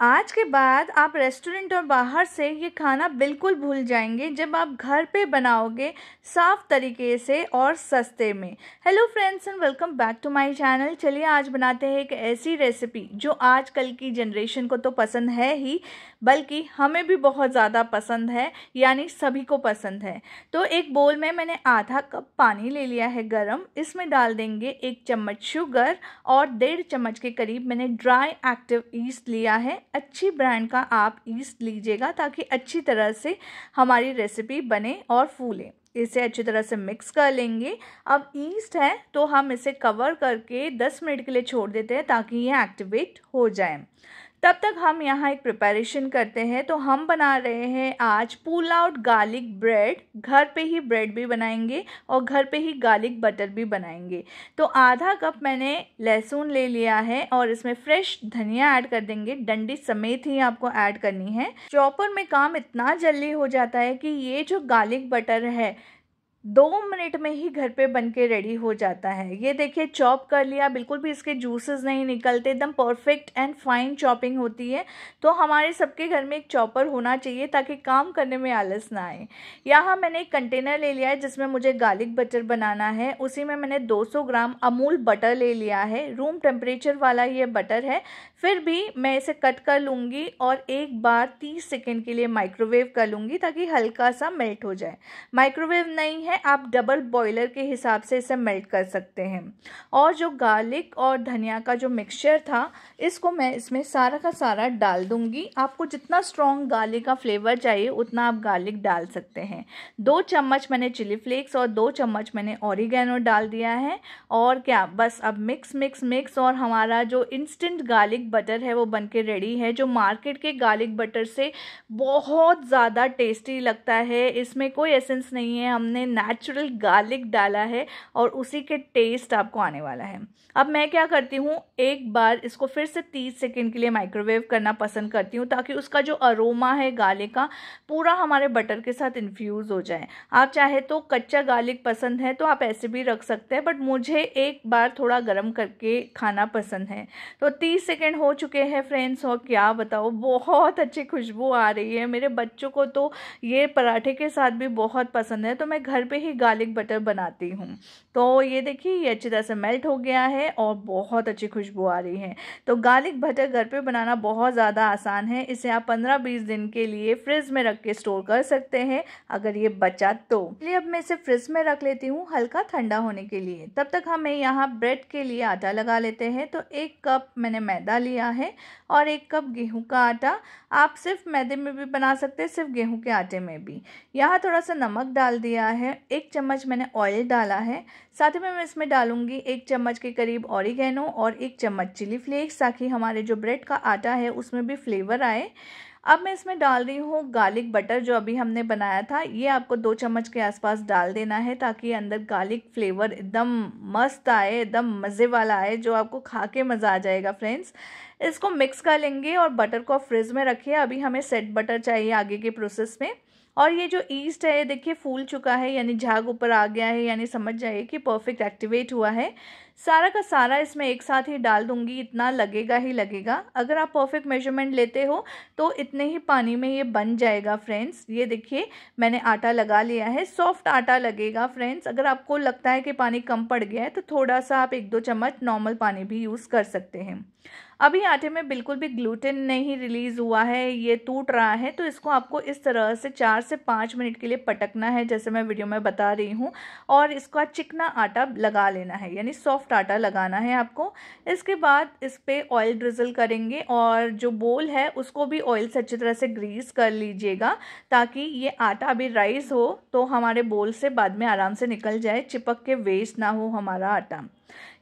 आज के बाद आप रेस्टोरेंट और बाहर से ये खाना बिल्कुल भूल जाएँगे जब आप घर पे बनाओगे साफ़ तरीके से और सस्ते में। Hello friends and welcome back to my channel चलिए आज बनाते हैं एक ऐसी रेसिपी जो आजकल की जनरेशन को तो पसंद है ही, बल्कि हमें भी बहुत ज़्यादा पसंद है, यानी सभी को पसंद है। तो एक बोल में मैंने आधा कप पानी ले लिया है गर्म। इसमें डाल देंगे एक चम्मच शुगर और डेढ़ चम्मच के करीब मैंने ड्राई एक्टिव ईस्ट लिया है। अच्छी ब्रांड का आप ईस्ट लीजिएगा ताकि अच्छी तरह से हमारी रेसिपी बने और फूले। इसे अच्छी तरह से मिक्स कर लेंगे। अब ईस्ट है तो हम इसे कवर करके 10 मिनट के लिए छोड़ देते हैं ताकि ये एक्टिवेट हो जाए। तब तक हम यहाँ एक प्रिपरेशन करते हैं। तो हम बना रहे हैं आज पुल आउट गार्लिक ब्रेड घर पे ही ब्रेड भी बनाएँगे और घर पे ही गार्लिक बटर भी बनाएँगे। तो आधा कप मैंने लहसुन ले लिया है और इसमें फ्रेश धनिया ऐड कर देंगे। डंडी समेत ही आपको ऐड करनी है। चॉपर में काम इतना जल्दी हो जाता है कि ये जो गार्लिक बटर है दो मिनट में ही घर पे बन के रेडी हो जाता है। ये देखिए चॉप कर लिया, बिल्कुल भी इसके जूसेस नहीं निकलते, एकदम परफेक्ट एंड फाइन चॉपिंग होती है। तो हमारे सबके घर में एक चॉपर होना चाहिए ताकि काम करने में आलस ना आए। यहाँ मैंने एक कंटेनर ले लिया है जिसमें मुझे गार्लिक बटर बनाना है। उसी में मैंने 200 ग्राम अमूल बटर ले लिया है। रूम टेम्परेचर वाला ये बटर है। फिर भी मैं इसे कट कर लूँगी और एक बार तीस सेकेंड के लिए माइक्रोवेव कर लूँगी ताकि हल्का सा मेल्ट हो जाए। माइक्रोवेव नहीं है आप डबल बॉयलर के हिसाब से इसे मेल्ट कर सकते हैं। और जो गार्लिक और धनिया का जो मिक्सचर था, इसको मैं इसमें सारा का सारा डाल दूँगी। आपको जितना स्ट्रॉन्ग गार्लिक का फ्लेवर चाहिए, उतना आप गार्लिक डाल सकते हैं। दो चम्मच मैंने चिली फ्लेक्स और दो चम्मच मैंने ऑरिगेनो डाल दिया है। और क्या, बस अब मिक्स मिक्स मिक्स और हमारा जो इंस्टेंट गार्लिक बटर है, वो बन के रेडी है। जो मार्केट के गार्लिक बटर से बहुत ज़्यादा टेस्टी लगता है। इसमें कोई एसेंस नहीं है। हमने नेचुरल गार्लिक डाला है और उसी के टेस्ट आपको आने वाला है। अब मैं क्या करती हूँ, एक बार इसको फिर से तीस सेकेंड के लिए माइक्रोवेव करना पसंद करती हूँ ताकि उसका जो अरोमा है गार्लिक का, पूरा हमारे बटर के साथ इन्फ्यूज़ हो जाए। आप चाहे तो कच्चा गार्लिक पसंद है तो आप ऐसे भी रख सकते हैं बट मुझे एक बार थोड़ा गर्म करके खाना पसंद है। तो तीस सेकेंड हो चुके हैं फ्रेंड्स और क्या बताओ बहुत अच्छी खुशबू आ रही है। मेरे बच्चों को तो ये पराठे के साथ भी बहुत पसंद है तो मैं घर पे ही गार्लिक बटर बनाती हूँ। तो ये देखिए, ये अच्छी तरह से मेल्ट हो गया है और बहुत अच्छी खुशबू आ रही है। तो गार्लिक बटर घर पे बनाना बहुत ज़्यादा आसान है। इसे आप पंद्रह बीस दिन के लिए फ्रिज में रख के स्टोर कर सकते हैं, अगर ये बचा तो। चलिए, अब मैं इसे फ्रिज में रख लेती हूँ हल्का ठंडा होने के लिए। तब तक हमें यहाँ ब्रेड के लिए आटा लगा लेते हैं। तो एक कप मैंने मैदा लिया है और एक कप गेहूँ का आटा। आप सिर्फ़ मैदे में भी बना सकते हैं, सिर्फ़ गेहूँ के आटे में भी। यहाँ थोड़ा सा नमक डाल दिया है एक चम्मच मैंने ऑयल डाला है। साथ ही में मैं इसमें डालूँगी एक चम्मच के करीब ऑरिगेनो और एक चम्मच चिली फ्लेक्स ताकि हमारे जो ब्रेड का आटा है, उसमें भी फ्लेवर आए। अब मैं इसमें डाल रही हूँ गार्लिक बटर जो अभी हमने बनाया था। ये आपको दो चम्मच के आसपास डाल देना है, ताकि अंदर गार्लिक फ्लेवर एकदम मस्त आए, एकदम मज़े वाला आए, जो आपको खा के मज़ा आ जाएगा फ्रेंड्स इसको मिक्स कर लेंगे और बटर को फ्रिज में रखिए। अभी हमें सेट बटर चाहिए आगे के प्रोसेस में। और ये जो ईस्ट है देखिए फूल चुका है, यानी झाग ऊपर आ गया है, यानी समझ जाइए कि परफेक्ट एक्टिवेट हुआ है। सारा का सारा इसमें एक साथ ही डाल दूँगी, इतना लगेगा ही लगेगा। अगर आप परफेक्ट मेज़रमेंट लेते हो तो इतने ही पानी में ये बन जाएगा फ्रेंड्स ये देखिए, मैंने आटा लगा लिया है। सॉफ्ट आटा लगेगा फ्रेंड्स अगर आपको लगता है कि पानी कम पड़ गया है तो थोड़ा सा आप एक दो चम्मच नॉर्मल पानी भी यूज़ कर सकते हैं। अभी आटे में बिल्कुल भी ग्लूटेन नहीं रिलीज़ हुआ है, ये टूट रहा है तो इसको आपको इस तरह से चार से पाँच मिनट के लिए पटकना है, जैसे मैं वीडियो में बता रही हूँ। और इसका चिकना आटा लगा लेना है, यानी सॉफ्ट आटा लगाना है आपको। इसके बाद इस पर ऑयल ड्रिजल करेंगे और जो बोल है, उसको भी ऑयल से अच्छी तरह से ग्रीस कर लीजिएगा ताकि ये आटा अभी राइस हो तो हमारे बोल से बाद में आराम से निकल जाए, चिपक के वेस्ट ना हो हमारा आटा।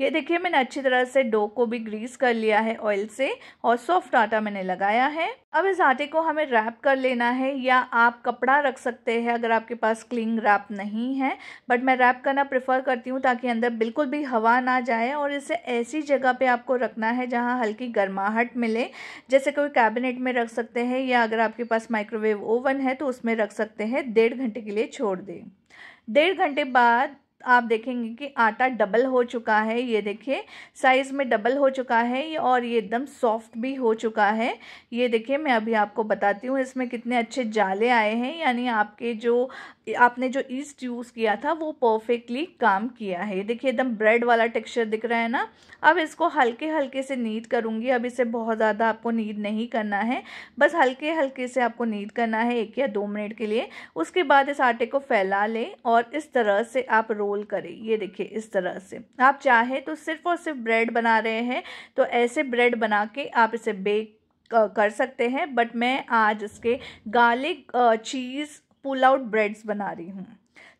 ये देखिए, मैंने अच्छी तरह से डो को भी ग्रीस कर लिया है ऑयल से और सॉफ्ट आटा मैंने लगाया है। अब इस आटे को हमें रैप कर लेना है या आप कपड़ा रख सकते हैं अगर आपके पास क्लिंग रैप नहीं है। बट मैं रैप करना प्रेफर करती हूँ ताकि अंदर बिल्कुल भी हवा ना जाए और इसे ऐसी जगह पे आपको रखना है जहाँ हल्की गर्माहट मिले। जैसे कोई कैबिनेट में रख सकते हैं या अगर आपके पास माइक्रोवेव ओवन है तो उसमें रख सकते हैं। डेढ़ घंटे के लिए छोड़ दें। डेढ़ घंटे बाद आप देखेंगे कि आटा डबल हो चुका है, ये देखिए साइज़ में डबल हो चुका है और ये एकदम सॉफ्ट भी हो चुका है। ये देखिए, मैं अभी आपको बताती हूँ इसमें कितने अच्छे जाले आए हैं, यानी आपके जो, आपने जो ईस्ट यूज़ किया था वो परफेक्टली काम किया है। ये देखिए, एकदम ब्रेड वाला टेक्सचर दिख रहा है ना। अब इसको हल्के हल्के से नीट करूँगी। अब इसे बहुत ज़्यादा आपको नीट नहीं करना है। बस हल्के हल्के से आपको नीट करना है एक या दो मिनट के लिए। उसके बाद इस आटे को फैला लें और इस तरह से आप रोल करें, ये देखिए इस तरह से। आप चाहे तो सिर्फ़ और सिर्फ़ ब्रेड बना रहे हैं तो ऐसे ब्रेड बना के आप इसे बेक कर सकते हैं, बट मैं आज इसके garlic cheese pull out breads बना रही हूँ।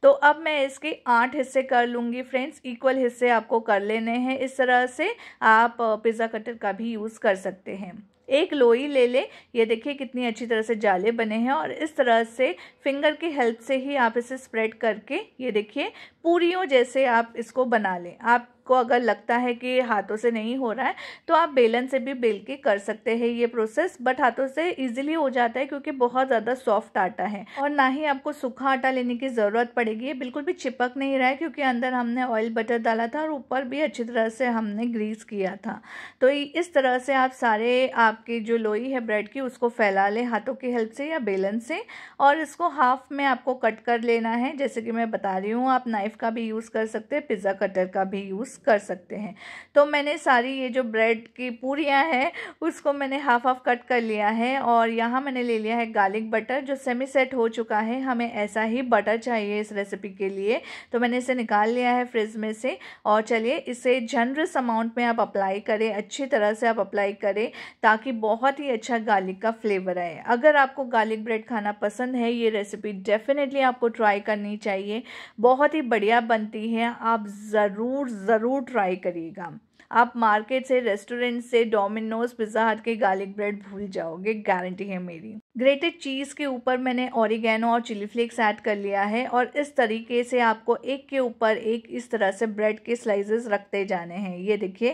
तो अब मैं इसके आठ हिस्से कर लूँगी फ्रेंड्स, इक्वल हिस्से आपको कर लेने हैं। इस तरह से आप पिज़्ज़ा कटर का भी यूज़ कर सकते हैं। एक लोई ले ले। ये देखिए कितनी अच्छी तरह से जाले बने हैं और इस तरह से फिंगर की हेल्प से ही आप इसे स्प्रेड करके, ये देखिए, पूरियों जैसे आप इसको बना लें। आप आपको अगर लगता है कि हाथों से नहीं हो रहा है तो आप बेलन से भी बेल के कर सकते हैं ये प्रोसेस बट हाथों से इजीली हो जाता है क्योंकि बहुत ज़्यादा सॉफ्ट आटा है। और ना ही आपको सूखा आटा लेने की ज़रूरत पड़ेगी, ये बिल्कुल भी चिपक नहीं रहा है क्योंकि अंदर हमने ऑयल बटर डाला था और ऊपर भी अच्छी तरह से हमने ग्रीस किया था। तो इस तरह से आप सारे आपकी जो लोई है ब्रेड की, उसको फैला लें हाथों की हेल्प से या बेलन से और इसको हाफ़ में आपको कट कर लेना है। जैसे कि मैं बता रही हूँ, आप नाइफ़ का भी यूज़ कर सकते हैं पिज़्ज़ा कटर का भी यूज़ कर सकते हैं। तो मैंने सारी ये जो ब्रेड की पूरियाँ हैं, उसको मैंने हाफ़ हाफ़ कट कर लिया है और यहाँ मैंने ले लिया है गार्लिक बटर जो सेमी सेट हो चुका है। हमें ऐसा ही बटर चाहिए इस रेसिपी के लिए। तो मैंने इसे निकाल लिया है फ्रिज में से और चलिए इसे जनरस अमाउंट में आप अप्लाई करें, अच्छी तरह से आप अप्लाई करें ताकि बहुत ही अच्छा गार्लिक का फ्लेवर आए। अगर आपको गार्लिक ब्रेड खाना पसंद है, ये रेसिपी डेफिनेटली आपको ट्राई करनी चाहिए। बहुत ही बढ़िया बनती है, आप ज़रूर ज़रूर ट्राई करिएगा। आप मार्केट से, रेस्टोरेंट से डोमिनोज, पिज़्ज़ा हट के गार्लिक ब्रेड भूल जाओगे, गारंटी है मेरी। ग्रेटेड चीज़ के ऊपर मैंने ऑरिगेनो और चिली फ्लेक्स ऐड कर लिया है और इस तरीके से आपको एक के ऊपर एक इस तरह से ब्रेड के स्लाइसेस रखते जाने हैं। ये देखिए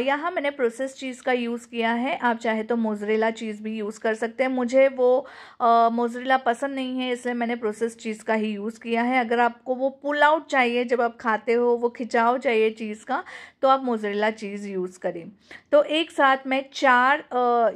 यहाँ मैंने प्रोसेस चीज़ का यूज़ किया है। आप चाहे तो मोजरेला चीज़ भी यूज़ कर सकते हैं। मुझे वो मोजरेला पसंद नहीं है, इसलिए मैंने प्रोसेस चीज़ का ही यूज़ किया है। अगर आपको वो पुल आउट चाहिए जब आप खाते हो, वो खिंचाव चाहिए चीज़ का तो आप मोजरेला चीज़ यूज़ करें। तो एक साथ मैं चार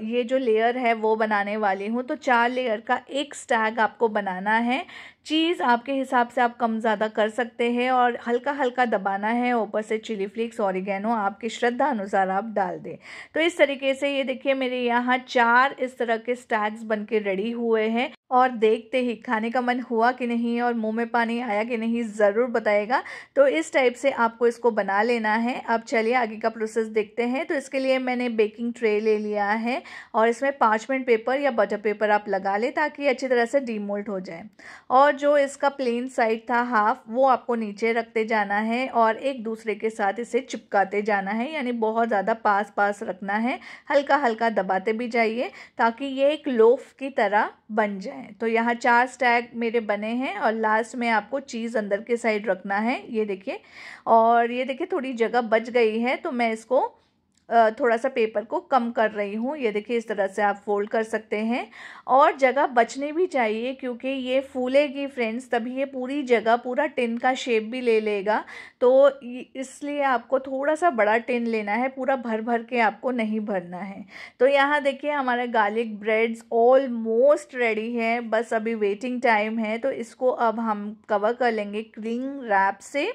ये जो लेयर है वो बनाने वाली हूँ। तो चार लेयर का एक स्टैग आपको बनाना है। चीज़ आपके हिसाब से आप कम ज़्यादा कर सकते हैं और हल्का हल्का दबाना है, ऊपर से चिली फ्लेक्स, ऑरिगेनो आपकी श्रद्धा अनुसार आप डाल दें। तो इस तरीके से ये देखिए, मेरे यहाँ चार इस तरह के स्टैग्स बन के रेडी हुए हैं और देखते ही खाने का मन हुआ कि नहीं और मुँह में पानी आया कि नहीं, ज़रूर बताएगा। तो इस टाइप से आपको इसको बना लेना है। अब चलिए आगे का प्रोसेस देखते हैं। तो इसके लिए मैंने बेकिंग ट्रे ले लिया है और इसमें पाँच पेपर या बटर पेपर आप लगा लें ताकि अच्छी तरह से डीमोल्ट हो जाए। और और जो इसका प्लेन साइड था हाफ़ वो आपको नीचे रखते जाना है और एक दूसरे के साथ इसे चिपकाते जाना है, यानी बहुत ज़्यादा पास पास रखना है। हल्का हल्का दबाते भी जाइए ताकि ये एक लोफ की तरह बन जाए। तो यहाँ चार स्टैग मेरे बने हैं और लास्ट में आपको चीज़ अंदर के साइड रखना है, ये देखिए। और ये देखिए थोड़ी जगह बच गई है तो मैं इसको थोड़ा सा पेपर को कम कर रही हूँ। ये देखिए, इस तरह से आप फोल्ड कर सकते हैं। और जगह बचनी भी चाहिए, क्योंकि ये फूलेगी फ्रेंड्स तभी ये पूरी जगह, पूरा टिन का शेप भी ले लेगा। तो इसलिए आपको थोड़ा सा बड़ा टिन लेना है, पूरा भर भर के आपको नहीं भरना है। तो यहाँ देखिए, हमारा गार्लिक ब्रेड्स ऑलमोस्ट रेडी है, बस अभी वेटिंग टाइम है तो इसको अब हम कवर कर लेंगे क्लिंग रैप से।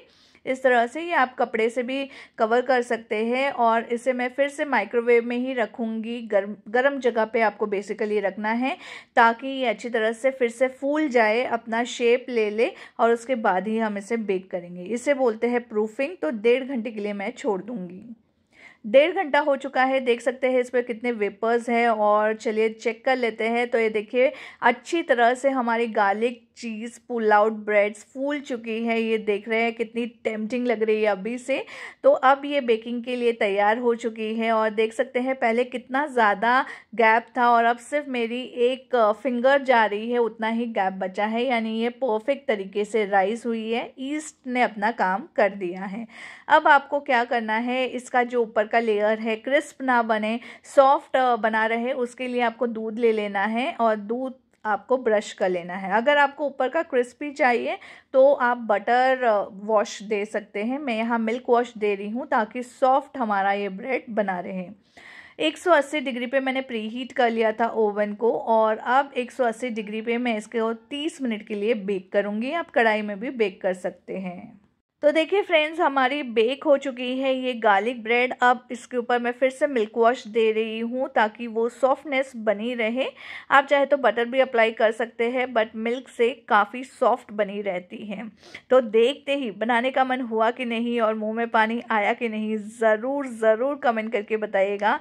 इस तरह से ये आप कपड़े से भी कवर कर सकते हैं और इसे मैं फिर से माइक्रोवेव में ही रखूँगी। गर्म गर्म जगह पे आपको बेसिकली रखना है ताकि ये अच्छी तरह से फिर से फूल जाए, अपना शेप ले ले और उसके बाद ही हम इसे बेक करेंगे। इसे बोलते हैं प्रूफिंग तो डेढ़ घंटे के लिए मैं छोड़ दूँगी। डेढ़ घंटा हो चुका है, देख सकते हैं इस पर कितने वेपर्स हैं और चलिए चेक कर लेते हैं। तो ये देखिए, अच्छी तरह से हमारी garlic cheese pull out breads फूल चुकी है, ये देख रहे हैं, कितनी टेम्पटिंग लग रही है अभी से। तो अब ये बेकिंग के लिए तैयार हो चुकी है और देख सकते हैं, पहले कितना ज़्यादा गैप था और अब सिर्फ़ मेरी एक फिंगर जा रही है, उतना ही गैप बचा है। यानी ये परफेक्ट तरीके से राइस हुई है ईस्ट ने अपना काम कर दिया है। अब आपको क्या करना है, इसका जो ऊपर का लेयर है क्रिस्प ना बने सॉफ्ट बना रहे, उसके लिए आपको दूध ले लेना है और दूध आपको ब्रश कर लेना है। अगर आपको ऊपर का क्रिस्पी चाहिए तो आप बटर वॉश दे सकते हैं। मैं यहाँ मिल्क वॉश दे रही हूँ ताकि सॉफ्ट हमारा ये ब्रेड बना रहे। 180 डिग्री पे मैंने प्री हीट कर लिया था ओवन को और अब 180 डिग्री पे मैं इसके और 30 मिनट के लिए बेक करूँगी। आप कढ़ाई में भी बेक कर सकते हैं। तो देखिए फ्रेंड्स हमारी बेक हो चुकी है ये गार्लिक ब्रेड अब इसके ऊपर मैं फिर से मिल्क वॉश दे रही हूँ ताकि वो सॉफ्टनेस बनी रहे। आप चाहे तो बटर भी अप्लाई कर सकते हैं बट मिल्क से काफ़ी सॉफ्ट बनी रहती है। तो देखते ही, बनाने का मन हुआ कि नहीं और मुँह में पानी आया कि नहीं, ज़रूर ज़रूर कमेंट करके बताइएगा।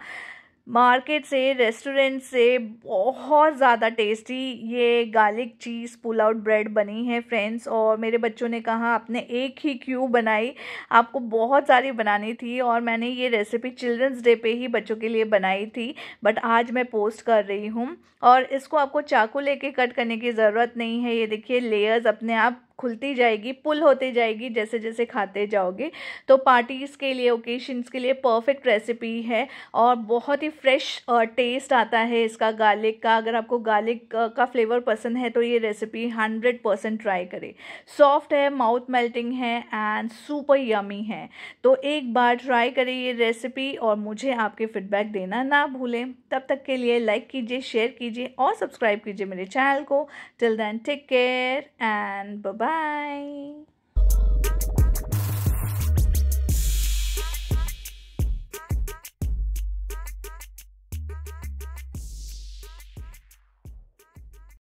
मार्केट से, रेस्टोरेंट से बहुत ज़्यादा टेस्टी ये garlic cheese pull out bread बनी है फ्रेंड्स और मेरे बच्चों ने कहा, आपने एक ही क्यों बनाई? आपको बहुत सारी बनानी थी और मैंने ये रेसिपी चिल्ड्रंस डे पे ही बच्चों के लिए बनाई थी बट आज मैं पोस्ट कर रही हूँ और इसको आपको चाकू लेके कट करने की ज़रूरत नहीं है. ये देखिए लेयर्स अपने आप खुलती जाएगी, पुल होती जाएगी जैसे जैसे खाते जाओगे। तो पार्टीज़ के लिए ओकेशंस के लिए परफेक्ट रेसिपी है और बहुत ही फ्रेश टेस्ट आता है इसका गार्लिक का। अगर आपको गार्लिक का फ्लेवर पसंद है तो ये रेसिपी हंड्रेड परसेंट ट्राई करें। सॉफ्ट है माउथ मेल्टिंग है एंड सुपर यमी है। तो एक बार ट्राई करें ये रेसिपी और मुझे आपके फीडबैक देना ना भूलें। तब तक के लिए लाइक कीजिए शेयर कीजिए और सब्सक्राइब कीजिए मेरे चैनल को। Till then take care and bye Bye.